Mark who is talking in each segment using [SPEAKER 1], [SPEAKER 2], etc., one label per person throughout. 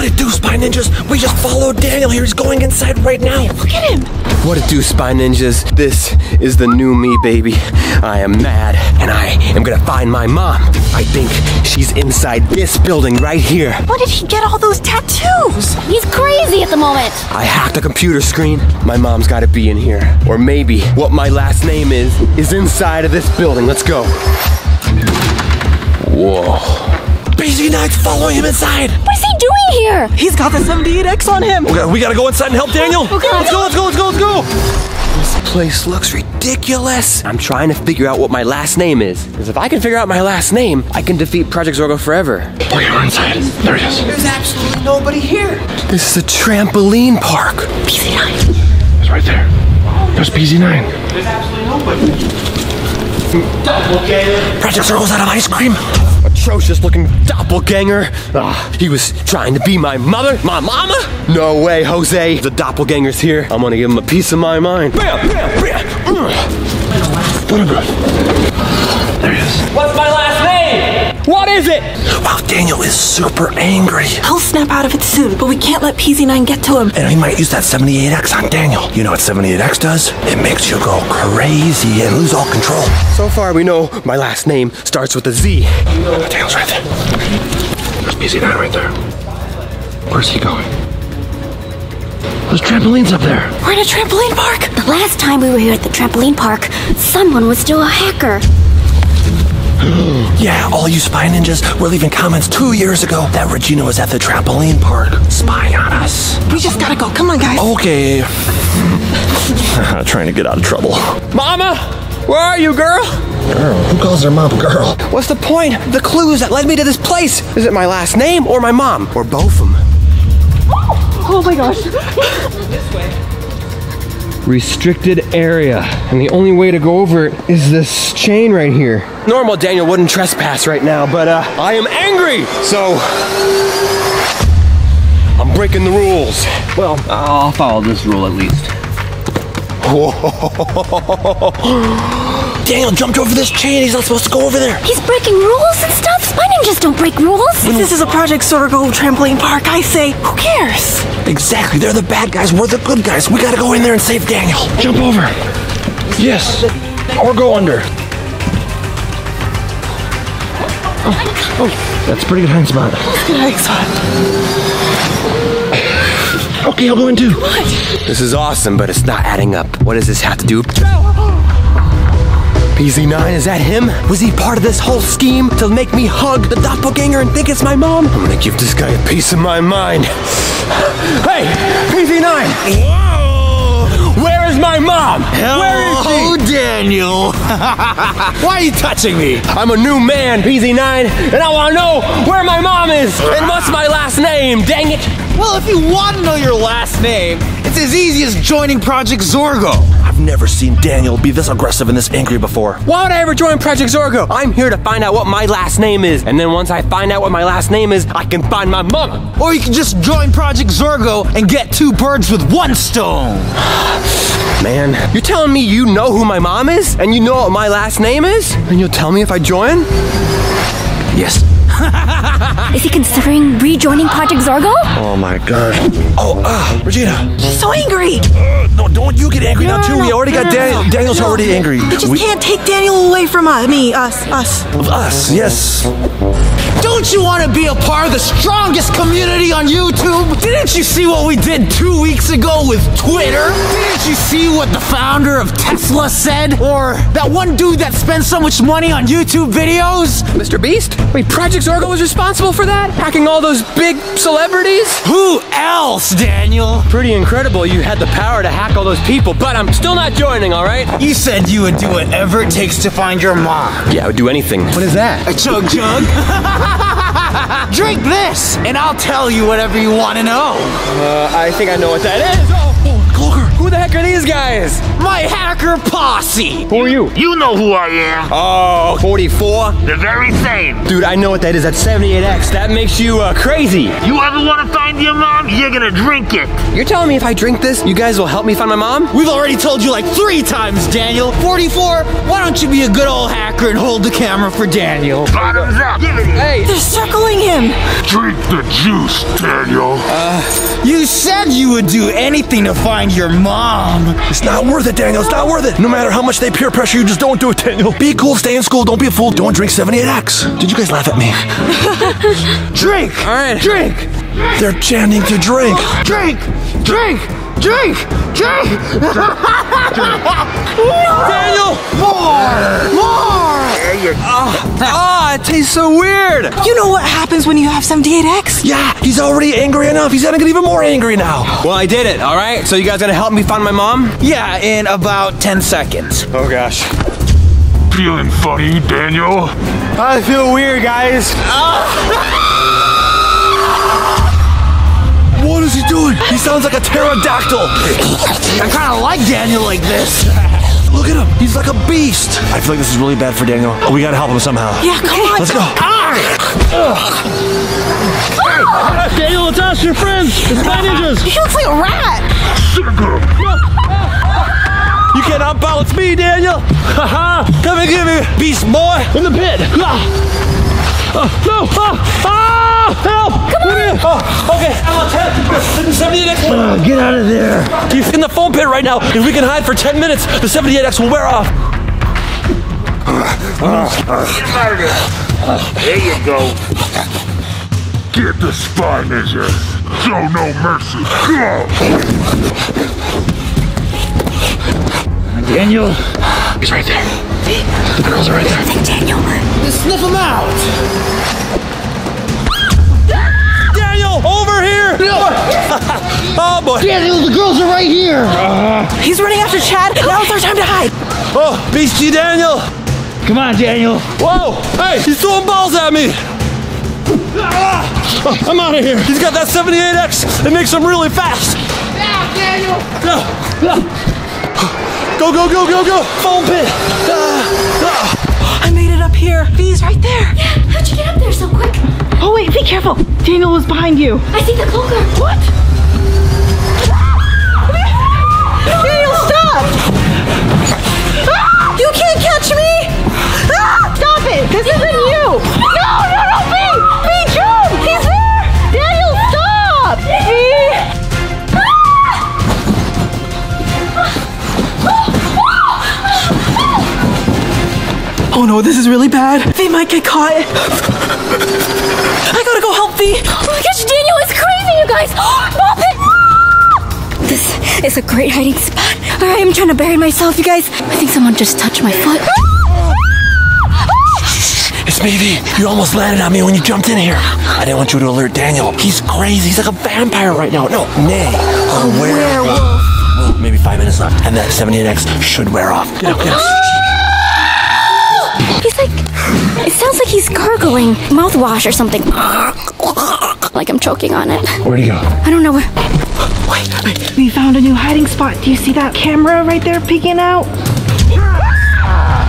[SPEAKER 1] What it do, Spy Ninjas? We just followed Daniel here. He's going inside right now.
[SPEAKER 2] Look at him.
[SPEAKER 3] What it do, Spy Ninjas? This is the new me, baby. I am mad, and I am gonna find my mom. I think she's inside this building right here.
[SPEAKER 2] Where did he get all those tattoos? He's crazy at the moment.
[SPEAKER 3] I hacked a computer screen. My mom's gotta be in here. Or maybe what my last name is, is inside of this building. Let's go. Whoa.
[SPEAKER 1] PZ9's following him inside.
[SPEAKER 2] What is he doing here?
[SPEAKER 4] He's got the 78X on him.
[SPEAKER 1] Okay, we gotta go inside and help Daniel.
[SPEAKER 2] Okay.
[SPEAKER 1] Let's go, let's go, let's go, let's go.
[SPEAKER 3] This place looks ridiculous. I'm trying to figure out what my last name is. Because if I can figure out my last name, I can defeat Project Zorgo forever.
[SPEAKER 1] Okay, we're inside. There he is.
[SPEAKER 3] There's absolutely nobody here. This is a trampoline park.
[SPEAKER 1] PZ9. It's right there. There's PZ9. There's absolutely nobody. Project Circle's out of ice cream.
[SPEAKER 3] Atrocious looking doppelganger. Ah, he was trying to be my mother, my mama? No way, Jose. The doppelganger's here. I'm gonna give him a piece of my mind. Bam, bam, bam.
[SPEAKER 1] There he is.
[SPEAKER 3] What's my last name? What is it?
[SPEAKER 1] Wow, Daniel is super angry.
[SPEAKER 4] He'll snap out of it soon, but we can't let PZ9 get to him.
[SPEAKER 1] And he might use that 78X on Daniel. You know what 78X does? It makes you go crazy and lose all control.
[SPEAKER 3] So far, we know my last name starts with a Z.
[SPEAKER 1] Daniel's right there. There's PZ9 right there. Where's he going? Those trampolines up there.
[SPEAKER 4] We're in a trampoline park.
[SPEAKER 2] The last time we were here at the trampoline park, someone was still a hacker.
[SPEAKER 1] Yeah, all you spy ninjas were leaving comments two years ago that Regina was at the trampoline park spying on us.
[SPEAKER 4] We just gotta go. Come on, guys.
[SPEAKER 1] Okay. Trying to get out of trouble.
[SPEAKER 3] Mama, where are you, girl?
[SPEAKER 1] Girl, who calls their mom girl?
[SPEAKER 3] What's the point? The clues that led me to this place. Is it my last name or my mom? Or both of them?
[SPEAKER 4] Oh my gosh.
[SPEAKER 3] Restricted area. And the only way to go over it is this chain right here. Normal Daniel wouldn't trespass right now, but uh, I am angry. So I'm breaking the rules. Well, I'll follow this rule at least.
[SPEAKER 1] Daniel jumped over this chain. He's not supposed to go over there.
[SPEAKER 2] He's breaking rules and stuff. Spy ninjas don't break rules.
[SPEAKER 4] If this is a Project Zorgo trampoline park, I say, who cares?
[SPEAKER 1] Exactly. They're the bad guys. We're the good guys. We gotta go in there and save Daniel. Jump over. Yes. Or go under. Oh, oh, that's a pretty good hiding spot. Okay, I'll go in too.
[SPEAKER 3] This is awesome, but it's not adding up. What does this have to do? PZ9, is that him? Was he part of this whole scheme to make me hug the doppelganger and think it's my mom? I'm gonna give this guy a piece of my mind. Hey, PZ9! Whoa! Where is my mom? Where is she?
[SPEAKER 5] Daniel. Why are you touching me?
[SPEAKER 3] I'm a new man, PZ9, and I wanna know where my mom is and what's my last name, dang it!
[SPEAKER 5] Well, if you want to know your last name, it's as easy as joining Project Zorgo.
[SPEAKER 1] I've never seen Daniel be this aggressive and this angry before.
[SPEAKER 3] Why would I ever join Project Zorgo? I'm here to find out what my last name is. And then once I find out what my last name is, I can find my mama.
[SPEAKER 5] Or you can just join Project Zorgo and get two birds with one stone.
[SPEAKER 3] Man, you're telling me you know who my mom is? And you know what my last name is? And you'll tell me if I join?
[SPEAKER 1] Yes.
[SPEAKER 2] Is he considering rejoining Project Zorgo?
[SPEAKER 1] Oh my god. Oh, ah, Regina.
[SPEAKER 4] He's so angry.
[SPEAKER 1] No, don't you get angry now
[SPEAKER 4] No,
[SPEAKER 1] too.
[SPEAKER 4] no,
[SPEAKER 1] we already got
[SPEAKER 4] no,
[SPEAKER 1] Daniel.
[SPEAKER 4] no.
[SPEAKER 1] Daniel's
[SPEAKER 4] No.
[SPEAKER 1] already angry.
[SPEAKER 4] We just
[SPEAKER 1] We-
[SPEAKER 4] can't take Daniel away from us. Me, us, us.
[SPEAKER 1] Us, yes.
[SPEAKER 5] Don't you want to be a part of the strongest community on YouTube? Didn't you see what we did two weeks ago with Twitter? Didn't you see what the founder of Tesla said? Or that one dude that spends so much money on YouTube videos?
[SPEAKER 3] Mr. Beast? Wait, Project Zorgo was responsible for that? Hacking all those big celebrities?
[SPEAKER 5] Who else, Daniel?
[SPEAKER 3] Pretty incredible you had the power to hack all those people, but I'm still not joining, alright?
[SPEAKER 5] You said you would do whatever it takes to find your mom.
[SPEAKER 3] Yeah, I would do anything. What is that?
[SPEAKER 5] A chug chug. Drink this, and I'll tell you whatever you want to know.
[SPEAKER 3] Uh, I think I know what that is. Who the heck are these guys?
[SPEAKER 5] My hacker posse!
[SPEAKER 3] Who are you?
[SPEAKER 6] You know who I am.
[SPEAKER 3] Oh, 44?
[SPEAKER 6] The very same.
[SPEAKER 3] Dude, I know what that is. That's 78X. That makes you uh, crazy.
[SPEAKER 6] You ever want to find your mom? You're gonna drink it.
[SPEAKER 3] You're telling me if I drink this, you guys will help me find my mom?
[SPEAKER 5] We've already told you like three times, Daniel. 44, why don't you be a good old hacker and hold the camera for Daniel?
[SPEAKER 6] Bottoms up. Give it here.
[SPEAKER 3] Hey,
[SPEAKER 4] They're circling him.
[SPEAKER 1] Drink the juice, Daniel.
[SPEAKER 5] You said you would do anything to find your mom.
[SPEAKER 1] It's not worth it, Daniel. It's not worth it. No matter how much they peer pressure you, just don't do it, Daniel. Be cool, stay in school, don't be a fool, don't drink 78X. Did you guys laugh at me? drink!
[SPEAKER 3] all right.
[SPEAKER 5] Drink,
[SPEAKER 1] They're chanting to drink.
[SPEAKER 5] drink, drink, drink, drink.
[SPEAKER 3] Daniel!
[SPEAKER 5] More, more.
[SPEAKER 6] There you go.
[SPEAKER 3] Ah, it tastes so weird.
[SPEAKER 4] You know what happens when you have 78X?
[SPEAKER 1] Yeah, he's already angry enough. He's gonna get even more angry now.
[SPEAKER 3] Well, I did it, all right? So you guys gonna help me find my mom?
[SPEAKER 5] Yeah, in about 10 seconds.
[SPEAKER 3] Oh, gosh.
[SPEAKER 1] Feeling funny, Daniel?
[SPEAKER 3] I feel weird, guys.
[SPEAKER 1] What is he doing? He sounds like a pterodactyl.
[SPEAKER 5] I kind of like Daniel like this.
[SPEAKER 1] Look at him. He's like a beast. I feel like this is really bad for Daniel. Oh, we gotta help him somehow.
[SPEAKER 4] Yeah, come on.
[SPEAKER 1] Let's go. Ah! ah! Daniel, it's us, your friends. It's my ninjas.
[SPEAKER 4] He looks like a rat.
[SPEAKER 1] You can't outbalance me, Daniel. Ha ha. Come and get me, beast boy. In the pit. Ah! Uh, no. Ah, ah, help. Come on. Oh, okay. I'm on 10. 78X. get out of there. He's in the foam pit right now. If we can hide for 10 minutes, the 78X will wear off.
[SPEAKER 6] There you go.
[SPEAKER 1] Get the spy ninja. Show no mercy.
[SPEAKER 6] Daniel.
[SPEAKER 1] He's right there. The girls are right there.
[SPEAKER 2] I think Daniel.
[SPEAKER 5] Sniff him out.
[SPEAKER 1] Daniel, over here. oh boy.
[SPEAKER 5] Daniel, the girls are right here.
[SPEAKER 4] He's running after Chad. Now it's our time to hide.
[SPEAKER 1] Oh, beastie Daniel.
[SPEAKER 6] Come on, Daniel.
[SPEAKER 1] Whoa! Hey, he's throwing balls at me! Ah! Oh, I'm out of here. He's got that 78X. It makes him really fast. Yeah, Daniel. Go, go, go, go, go. Foam pit. Ah, ah.
[SPEAKER 4] Here. Vy's right there.
[SPEAKER 2] Yeah, how'd you get up there so quick?
[SPEAKER 4] Oh, wait, be careful. Daniel was behind you.
[SPEAKER 2] I see the cloaker.
[SPEAKER 4] What? Daniel, stop! Ah! You can't catch me! Ah! Stop it! This isn't you! No, no, no, Oh no, this is really bad. Vy might get caught. I gotta go help Vy.
[SPEAKER 2] Oh my gosh, Daniel is crazy, you guys! Stop it! This is a great hiding spot. Alright, I'm trying to bury myself, you guys. I think someone just touched my foot.
[SPEAKER 1] It's me, Vy. You almost landed on me when you jumped in here. I didn't want you to alert Daniel. He's crazy. He's like a vampire right now. No, nay, a werewolf. Maybe five minutes left, and that 78X should wear off. Get up, get up.
[SPEAKER 2] It sounds like he's gargling mouthwash or something. Like I'm choking on it.
[SPEAKER 1] Where'd he go?
[SPEAKER 2] I don't know where.
[SPEAKER 4] We found a new hiding spot. Do you see that camera right there peeking out?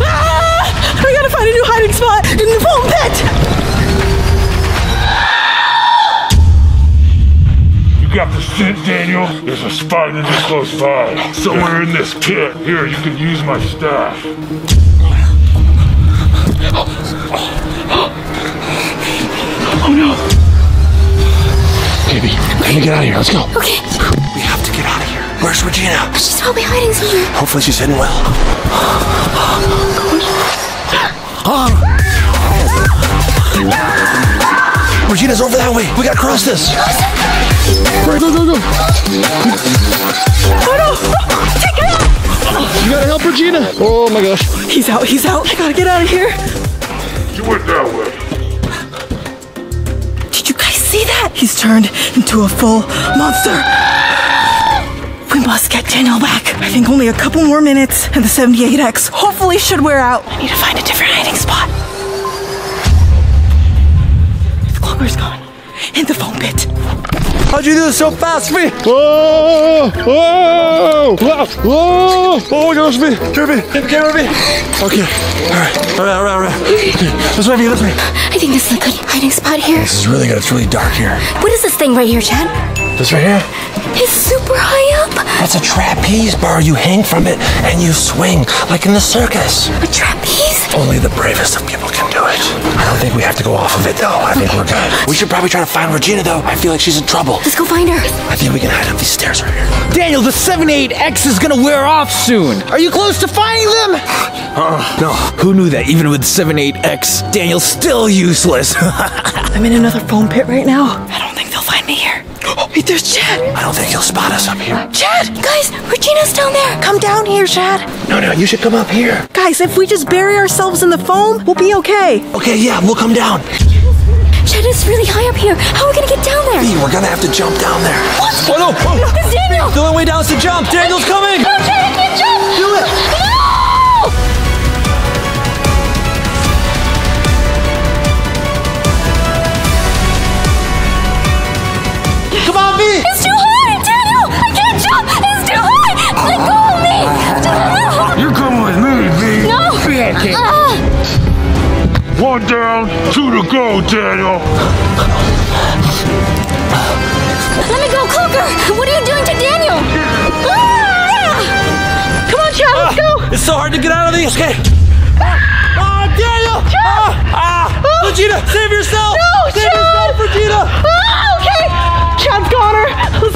[SPEAKER 4] Ah! We gotta find a new hiding spot in the foam pit.
[SPEAKER 1] You got the scent, Daniel? There's a spy ninja close by. Somewhere in this pit. Here, you can use my staff. Oh no. Baby, let me get out of here. Let's go.
[SPEAKER 2] Okay,
[SPEAKER 1] We have to get out of here. Where's Regina?
[SPEAKER 2] she's probably hiding somewhere.
[SPEAKER 1] Hopefully she's hidden well. Regina's over that way. We gotta cross this. Go, go, go, go.
[SPEAKER 4] Oh no! Oh, Take it out!
[SPEAKER 1] You gotta help Regina. Oh my gosh.
[SPEAKER 4] He's out, he's out. I gotta get out of here.
[SPEAKER 1] You went that way.
[SPEAKER 4] Did you guys see that? He's turned into a full monster. We must get Daniel back. I think only a couple more minutes and the 78X hopefully should wear out. I need to find a different hiding spot. The cloaker's gone. In the foam pit.
[SPEAKER 1] How'd you do this so fast, me? Whoa! Whoa! Whoa! Whoa! Oh, gosh, me! Turn me! Get the camera, me! Okay. All right. All right, all right, all right. Okay. This way, me, this way.
[SPEAKER 2] I think this is a good hiding spot here.
[SPEAKER 3] This is really good. It's really dark here.
[SPEAKER 2] What is this thing right here, Chad?
[SPEAKER 3] This right here?
[SPEAKER 2] It's super high up.
[SPEAKER 3] That's a trapeze bar. You hang from it and you swing like in the circus.
[SPEAKER 2] A trapeze?
[SPEAKER 3] Only the bravest of people can do it. I don't think we have to go off of it though. I think we're good. We should probably try to find Regina though. I feel like she's in trouble.
[SPEAKER 2] Let's go find her.
[SPEAKER 3] I think we can hide up these stairs right here.
[SPEAKER 5] Daniel, the 78X is gonna wear off soon. Are you close to finding them?
[SPEAKER 3] Uh, no.
[SPEAKER 5] Who knew that even with 78X, Daniel's still useless?
[SPEAKER 4] I'm in another foam pit right now. I don't think they'll find me here. Oh, hey, there's Chad.
[SPEAKER 3] I don't think he'll spot us up here.
[SPEAKER 4] Chad,
[SPEAKER 2] Guys, Regina's down there.
[SPEAKER 4] come down here, Chad.
[SPEAKER 3] No, no, you should come up here.
[SPEAKER 4] Guys, if we just bury ourselves in the foam, we'll be okay.
[SPEAKER 3] Okay, yeah, we'll come down.
[SPEAKER 2] Chad is really high up here. How are we gonna get down there?
[SPEAKER 3] Hey, we're gonna have to jump down there. What?
[SPEAKER 1] Oh, no! Oh.
[SPEAKER 2] It's Daniel.
[SPEAKER 1] The only way down is to jump. Daniel's coming!
[SPEAKER 2] No, Chad, I can't jump.
[SPEAKER 1] Do it!
[SPEAKER 2] Go,
[SPEAKER 6] Daniel.
[SPEAKER 2] Let me go, Cloaker. What are you doing to Daniel? Ah!
[SPEAKER 4] Come on, Chad, let's go.
[SPEAKER 1] It's so hard to get out of these. Okay. Ah, Daniel! Ah, ah, Regina, save yourself!
[SPEAKER 4] No,
[SPEAKER 1] save
[SPEAKER 4] Chad!
[SPEAKER 1] yourself, Regina!
[SPEAKER 4] Ah, okay. Chad's got her. Let's go.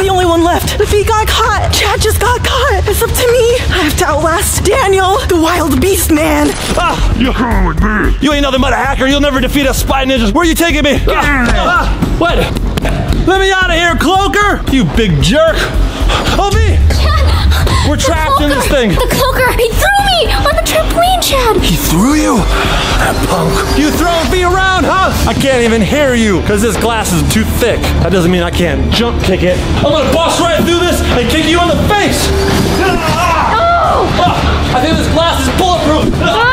[SPEAKER 4] I'm the only one left. The feet got caught. Chad just got caught. It's up to me. I have to outlast Daniel, the wild beast man.
[SPEAKER 1] Ah,
[SPEAKER 6] You're coming with me.
[SPEAKER 1] you ain't nothing but a hacker. You'll never defeat us spy ninjas. Where are you taking me? Ah, ah, what? Let me out of here, Cloaker! You big jerk! Oh, me! We're trapped in this thing.
[SPEAKER 2] The Cloaker. He threw me on the trampoline, Chad.
[SPEAKER 3] He threw you? That punk.
[SPEAKER 1] You throwing me around, huh? I can't even hear you because this glass is too thick. That doesn't mean I can't jump kick it. I'm gonna bust right through this and kick you in the face. Ah, I think this glass is bulletproof. We'll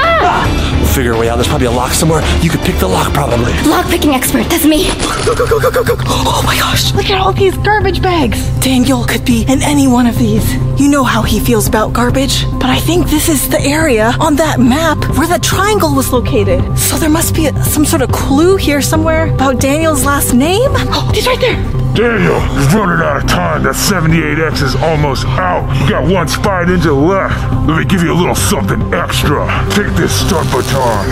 [SPEAKER 1] figure a way out. There's probably a lock somewhere. You could pick the lock, probably.
[SPEAKER 2] Lock picking expert. That's me. Go, go, go, go, go, go.
[SPEAKER 4] Oh my gosh, look at all these garbage bags. Daniel could be in any one of these. You know how he feels about garbage, but I think this is the area on that map where the triangle was located. So there must be a, some sort of clue here somewhere about Daniel's last name. Oh, he's right there.
[SPEAKER 6] Daniel, you're running out of time. That 78X is almost out. You got one spy ninja left. Let me give you a little something extra. Take this stun baton.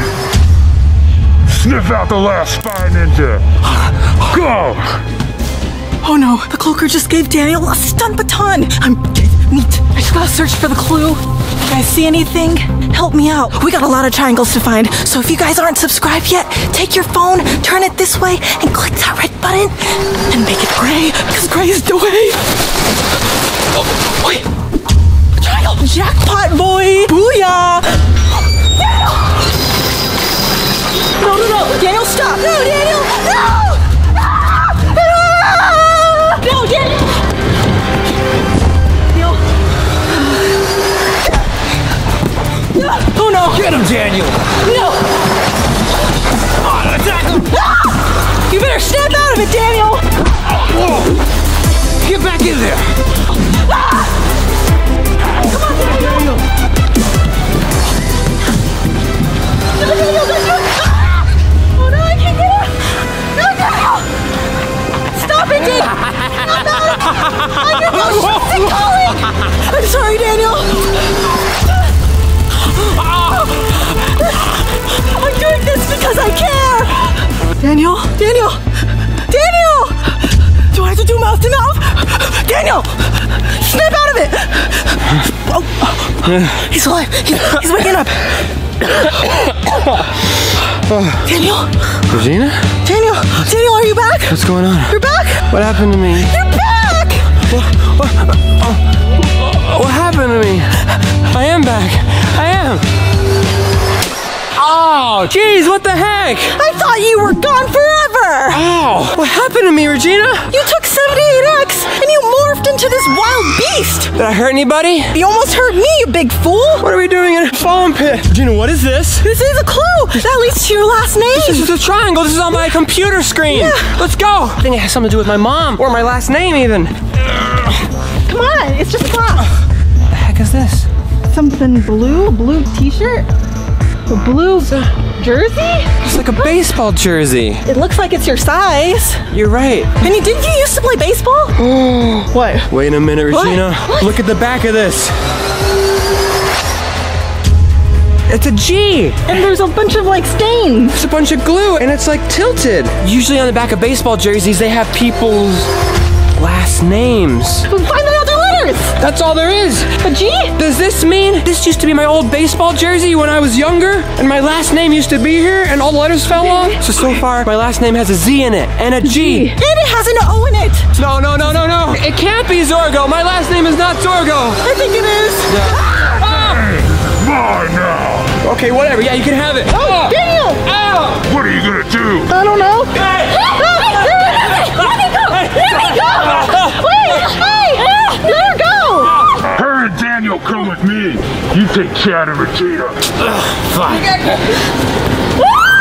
[SPEAKER 6] Sniff out the last spy ninja. Go!
[SPEAKER 4] Oh no, the cloaker just gave Daniel a stun baton. I'm neat. I just gotta search for the clue. You guys see anything? Help me out. We got a lot of triangles to find. So if you guys aren't subscribed yet, take your phone, turn it this way, and click that red button and make it gray, because gray is the way. Oh, wait. Triangle. Jackpot, boy. Booyah. No, no, no. Daniel, stop. No, Daniel. No. No, Daniel. No!
[SPEAKER 5] Get him, Daniel!
[SPEAKER 4] No!
[SPEAKER 5] Attack him!
[SPEAKER 4] Ah! You better snap out of it, Daniel!
[SPEAKER 5] Get back in there!
[SPEAKER 4] No, Daniel, don't do it! Ah! Oh no, I can't get out! No, Daniel! Stop it, Daniel! Out I can go shots calling! I'm sorry, Daniel! Daniel! Snap out of it! Oh. He's alive! He's, he's waking up! Daniel?
[SPEAKER 3] Regina?
[SPEAKER 4] Daniel! Daniel, are you back?
[SPEAKER 3] What's going on?
[SPEAKER 4] You're back!
[SPEAKER 3] What happened to me?
[SPEAKER 4] You're back!
[SPEAKER 3] What happened to me? I am back. I am. Oh, jeez, what the heck?
[SPEAKER 4] I thought you were gone forever!
[SPEAKER 3] Oh, what happened to me, Regina?
[SPEAKER 4] You took 78X and you morphed into this wild beast.
[SPEAKER 3] Did I hurt anybody?
[SPEAKER 4] You almost hurt me, you big fool.
[SPEAKER 3] What are we doing in a foam pit? Regina, what is this?
[SPEAKER 4] This is a clue. That leads to your last name!
[SPEAKER 3] This is a triangle. This is on my computer screen.
[SPEAKER 4] Yeah.
[SPEAKER 3] Let's go. I think it has something to do with my mom or my last name, even.
[SPEAKER 4] Come on, it's just a class.
[SPEAKER 3] What the heck is this?
[SPEAKER 4] Something blue, a blue t-shirt, a blue jersey.
[SPEAKER 3] It's like a baseball jersey.
[SPEAKER 4] It looks like it's your size.
[SPEAKER 3] You're right.
[SPEAKER 4] Penny, didn't you used to play baseball? what?
[SPEAKER 3] Wait a minute, Regina. Look at the back of this. It's a G.
[SPEAKER 4] And there's a bunch of like stains.
[SPEAKER 3] It's a bunch of glue and it's like tilted. Usually on the back of baseball jerseys, they have people's last names.
[SPEAKER 4] But find the other letters.
[SPEAKER 3] That's all there is.
[SPEAKER 4] A G?
[SPEAKER 3] Does this mean this used to be my old baseball jersey when I was younger? And my last name used to be here and all the letters fell off? So, so far, my last name has a Z in it and a G.
[SPEAKER 4] And it has an O in it.
[SPEAKER 3] No, no, no, no, no. It can't be Zorgo. My last name is not Zorgo.
[SPEAKER 4] I think it is.
[SPEAKER 6] Mine now.
[SPEAKER 3] Okay, whatever. Yeah, you can have it. Oh, ah!
[SPEAKER 4] Daniel!
[SPEAKER 3] Ow!
[SPEAKER 6] What are you gonna do?
[SPEAKER 4] I don't know.
[SPEAKER 3] Hey!
[SPEAKER 2] Let me go! Let me go! Wait! Hey!
[SPEAKER 4] Let her go.
[SPEAKER 6] Her and Daniel come with me. You take Chad and Regina.
[SPEAKER 3] Let me out